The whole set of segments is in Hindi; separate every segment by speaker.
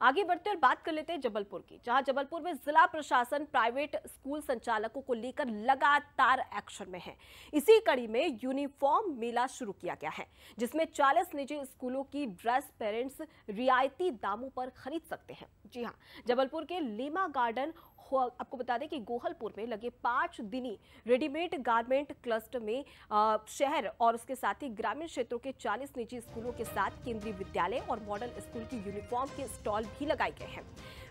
Speaker 1: आगे बढ़ते और बात कर लेते हैं जबलपुर की, जहाँ जबलपुर में जिला प्रशासन प्राइवेट स्कूल संचालकों को लेकर लगातार एक्शन में है। इसी कड़ी में यूनिफॉर्म मेला शुरू किया गया है, जिसमें 40 निजी स्कूलों की ड्रेस पेरेंट्स रियायती दामों पर खरीद सकते हैं। जी हाँ जबलपुर के लीमा गार्डन आपको बता दें कि गोहलपुर में लगे पाँच दिनी रेडीमेड गारमेंट क्लस्टर में शहर और उसके साथ ही ग्रामीण क्षेत्रों के 40 निजी स्कूलों के साथ केंद्रीय विद्यालय और मॉडल स्कूल की यूनिफॉर्म के स्टॉल भी लगाए गए हैं।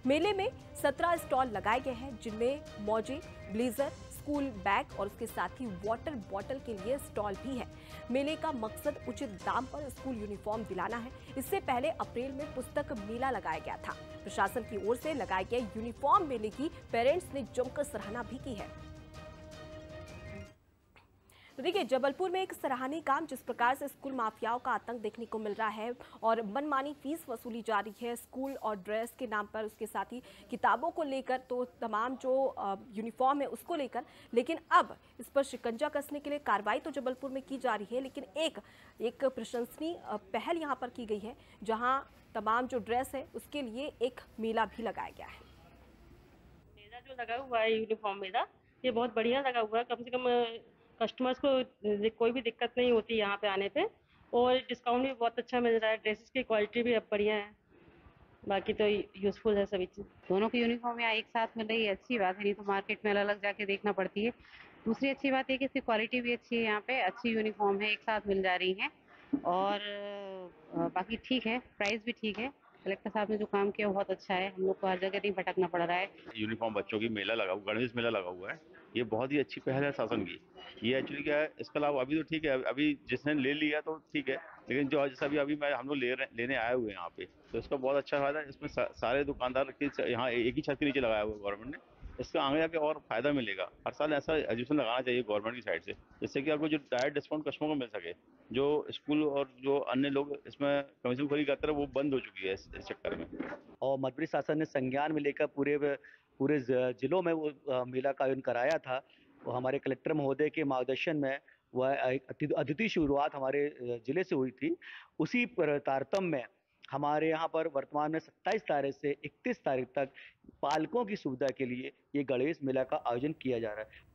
Speaker 1: मेले में 17 स्टॉल लगाए गए हैं, जिनमें मौजे, ब्लेजर स्कूल बैग और उसके साथ ही वाटर बॉटल के लिए स्टॉल भी है। मेले का मकसद उचित दाम पर स्कूल यूनिफॉर्म दिलाना है। इससे पहले अप्रैल में पुस्तक मेला लगाया गया था। प्रशासन की ओर से लगाए गए यूनिफॉर्म मेले की पेरेंट्स ने जमकर सराहना भी की है। तो देखिए, जबलपुर में एक सराहनीय काम जिस प्रकार से स्कूल माफियाओं का आतंक देखने को मिल रहा है और मनमानी फ़ीस वसूली जा रही है स्कूल और ड्रेस के नाम पर, उसके साथ ही किताबों को लेकर तो तमाम जो यूनिफॉर्म है उसको लेकर। लेकिन अब इस पर शिकंजा कसने के लिए कार्रवाई तो जबलपुर में की जा रही है, लेकिन एक एक प्रशंसनीय पहल यहाँ पर की गई है, जहाँ तमाम जो ड्रेस है उसके लिए एक मेला भी लगाया गया है।
Speaker 2: मेरा जो लगा हुआ है यूनिफॉर्म मेला, ये बहुत बढ़िया लगा हुआ है। कम से कम कस्टमर्स को कोई भी दिक्कत नहीं होती यहाँ पे आने पे। और डिस्काउंट भी बहुत अच्छा मिल रहा है। ड्रेसेस की क्वालिटी भी अब बढ़िया है। बाकी तो यूजफुल है सभी चीज़।
Speaker 3: दोनों की यूनिफॉर्म यहाँ एक साथ मिल रही है। अच्छी बात है। नहीं तो मार्केट में अलग अलग जाके देखना पड़ती है। दूसरी अच्छी बात है कि इसकी क्वालिटी भी अच्छी है यहाँ पे। अच्छी यूनिफॉर्म है, एक साथ मिल जा रही है। और बाकी ठीक है। प्राइस भी ठीक है। कलेक्टर साहब ने जो काम किया बहुत अच्छा है। हम लोग को हर जगह नहीं भटकना पड़ रहा है।
Speaker 4: यूनिफॉर्म बच्चों की मेला लगा हुआ, गणेश मेला लगा हुआ है। ये बहुत ही अच्छी पहल है शासन की। ये एक्चुअली क्या है, इसके अलावा अभी तो ठीक है, अभी जिसने ले लिया तो ठीक है, लेकिन जो जैसा अभी अभी मैं, हम लोग ले रहे, लेने आए हुए हैं यहाँ पे। तो इसका बहुत अच्छा फ़ायदा है, इसमें सारे दुकानदार के यहाँ एक ही छत के नीचे लगाया हुआ है गवर्नमेंट ने। इसका आगे जाके और फ़ायदा मिलेगा। हर साल ऐसा एजुकेशन लगाना चाहिए गवर्नमेंट की साइड से जिससे कि आपको जो डायरेक्ट डिस्काउंट कस्टमर को मिल सके। जो स्कूल और जो अन्य लोग इसमें कमीशन खोरी करते हैं वो बंद हो चुकी है इस, चक्कर में।
Speaker 5: और मध्य शासन ने संज्ञान में लेकर पूरे पूरे जिलों में वो मेला का आयोजन कराया था। वो हमारे कलेक्टर महोदय के मार्गदर्शन में वह अद्वितीय शुरुआत हमारे ज़िले से हुई थी। उसी तारतम्य में हमारे यहाँ पर वर्तमान में 27 तारीख से 31 तारीख तक पालकों की सुविधा के लिए ये गणेश मेला का आयोजन किया जा रहा है।